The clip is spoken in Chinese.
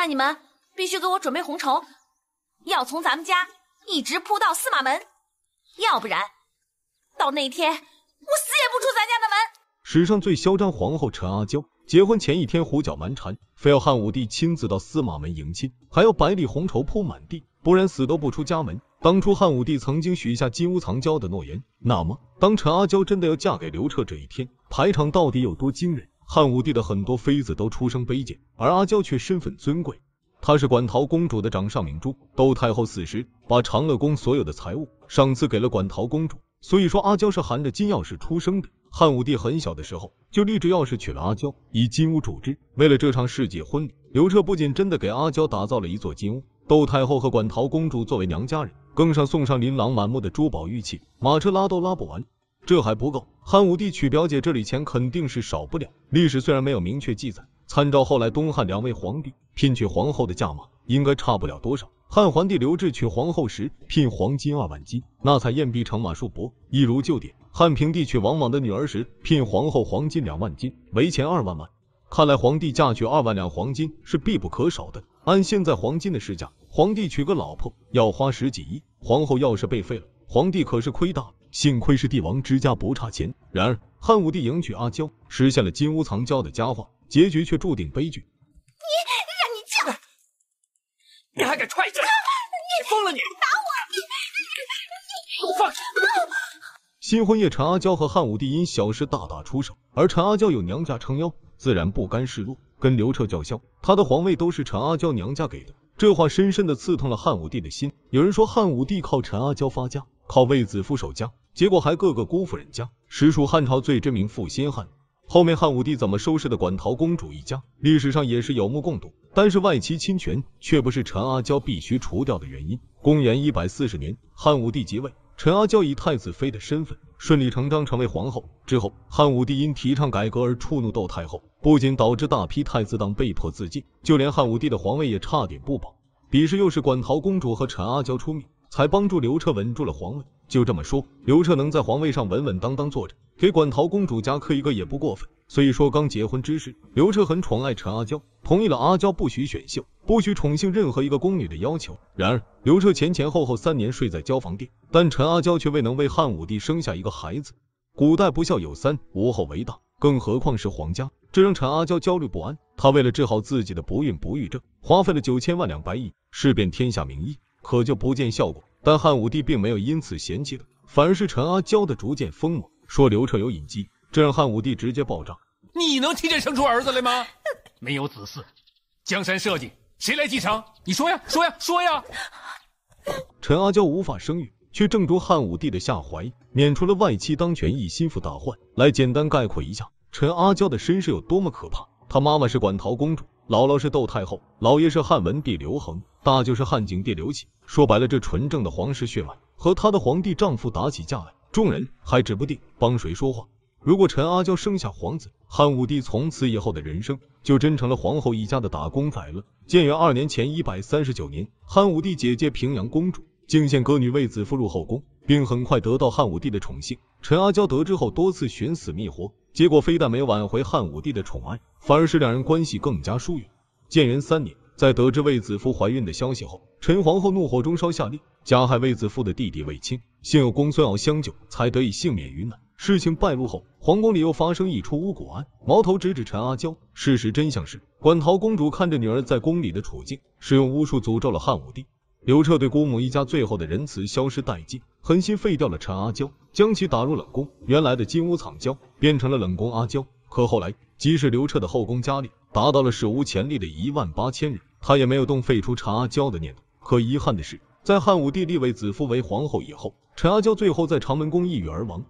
那你们必须给我准备红绸，要从咱们家一直铺到司马门，要不然到那一天我死也不出咱家的门。史上最嚣张皇后陈阿娇，结婚前一天胡搅蛮缠，非要汉武帝亲自到司马门迎亲，还要百里红绸铺满地，不然死都不出家门。当初汉武帝曾经许下金屋藏娇的诺言，那么当陈阿娇真的要嫁给刘彻这一天，排场到底有多惊人？汉武帝的很多妃子都出生卑贱，而阿娇却身份尊贵。她是馆陶公主的掌上明珠。窦太后死时，把长乐宫所有的财物赏赐给了馆陶公主，所以说阿娇是含着金钥匙出生的。汉武帝很小的时候就立志要是娶了阿娇，以金屋主之。为了这场世纪婚礼，刘彻不仅真的给阿娇打造了一座金屋，窦太后和馆陶公主作为娘家人，更上送上琳琅满目的珠宝玉器，马车拉都拉不完。这还不够，汉武帝娶表姐这里钱肯定是少不了。历史虽然没有明确记载，参照后来东汉两位皇帝聘娶皇后的价码，应该差不了多少。汉桓帝刘志娶皇后时聘黄金二万斤，那才燕璧乘马数帛，一如旧典。汉平帝娶王莽的女儿时聘皇后黄金两万斤，为钱二万万。看来皇帝嫁娶二万两黄金是必不可少的。按现在黄金的市价，皇帝娶个老婆要花十几亿，皇后要是被废了，皇帝可是亏大了。幸亏是帝王之家不差钱。然而汉武帝迎娶阿娇，实现了金屋藏娇的佳话，结局却注定悲剧。你让你叫！你还敢踹人？你疯了你！打我！给我放开！新婚夜，陈阿娇和汉武帝因小事大打出手，而陈阿娇有娘家撑腰，自然不甘示弱，跟刘彻叫嚣，他的皇位都是陈阿娇娘家给的。这话深深的刺痛了汉武帝的心。有人说汉武帝靠陈阿娇发家，靠卫子夫守家，结果还个个辜负人家，实属汉朝最知名负心汉。后面汉武帝怎么收拾的馆陶公主一家，历史上也是有目共睹。但是外戚侵权却不是陈阿娇必须除掉的原因。公元一百四十年，汉武帝即位，陈阿娇以太子妃的身份顺理成章成为皇后。之后，汉武帝因提倡改革而触怒窦太后，不仅导致大批太子党被迫自尽，就连汉武帝的皇位也差点不保。彼时又是馆陶公主和陈阿娇出面，才帮助刘彻稳住了皇位。就这么说，刘彻能在皇位上稳稳当当坐着，给馆陶公主家磕一个也不过分。所以说，刚结婚之时，刘彻很宠爱陈阿娇，同意了阿娇不许选秀，不许宠幸任何一个宫女的要求。然而，刘彻前前后后三年睡在交房殿，但陈阿娇却未能为汉武帝生下一个孩子。古代不孝有三，无后为大，更何况是皇家，这让陈阿娇焦虑不安。她为了治好自己的不孕不育症，花费了九千万两白银，试遍天下名医，可就不见效果。但汉武帝并没有因此嫌弃他，反而是陈阿娇的逐渐疯魔，说刘彻有隐疾，这让汉武帝直接爆炸。你能替朕生出儿子来吗？没有子嗣，江山社稷谁来继承？你说呀，说呀，说呀！陈阿娇无法生育，却正中汉武帝的下怀，免除了外戚当权一心腹大患。来简单概括一下陈阿娇的身世有多么可怕。她妈妈是馆陶公主，姥姥是窦太后，姥爷是汉文帝刘恒，大舅是汉景帝刘启。说白了，这纯正的皇室血脉，和她的皇帝丈夫打起架来，众人还指不定帮谁说话。如果陈阿娇生下皇子，汉武帝从此以后的人生就真成了皇后一家的打工仔了。建元二年前一百三十九年，汉武帝姐姐平阳公主敬献歌女卫子夫入后宫，并很快得到汉武帝的宠幸。陈阿娇得知后多次寻死觅活，结果非但没挽回汉武帝的宠爱，反而是两人关系更加疏远。建元三年。在得知卫子夫怀孕的消息后，陈皇后怒火中烧，下令加害卫子夫的弟弟卫青。幸有公孙敖相救，才得以幸免于难。事情败露后，皇宫里又发生一出巫蛊案，矛头直指陈阿娇。事实真相是，馆陶公主看着女儿在宫里的处境，使用巫术诅咒了汉武帝。刘彻对姑母一家最后的仁慈消失殆尽，狠心废掉了陈阿娇，将其打入冷宫。原来的金屋藏娇变成了冷宫阿娇。可后来，即使刘彻的后宫佳丽达到了史无前例的一万八千人。他也没有动废除陈阿娇的念头。可遗憾的是，在汉武帝立卫子夫为皇后以后，陈阿娇最后在长门宫抑郁而亡。